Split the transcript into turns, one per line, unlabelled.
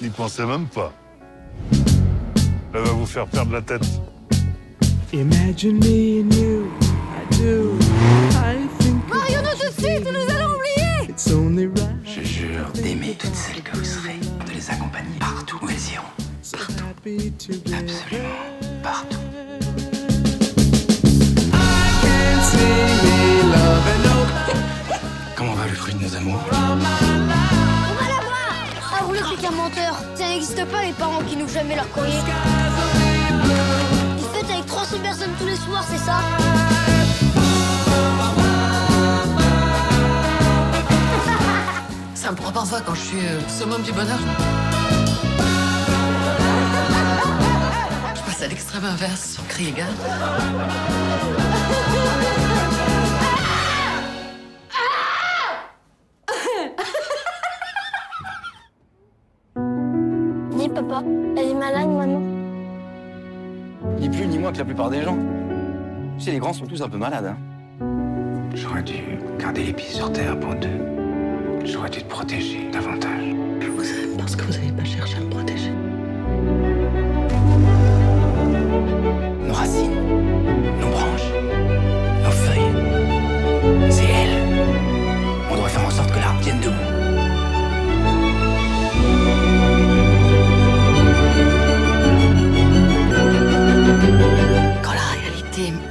N'y pensez même pas. Elle va vous faire perdre la tête.
Imagine me and you, I do. I think
Marions-nous tout de suite, nous allons oublier
it's only right.
Je jure d'aimer toutes celles que vous serez, de les accompagner partout où elles iront.
Be
Absolument partout. Comment va le fruit de nos amours?
Vous n'êtes qu'un menteur Ça n'existe pas les parents qui n'ouvrent jamais leur courrier. Ils fêtent avec 300 personnes tous les soirs, c'est ça
Ça me prend parfois quand je suis euh, summum du bonheur. Je passe à l'extrême inverse sur cri égal.
Papa, elle est malade maman.
Ni plus ni moins que la plupart des gens. Tu sais, les grands sont tous un peu malades. Hein.
J'aurais dû garder les pieds sur terre pour deux. J'aurais dû te protéger davantage.
System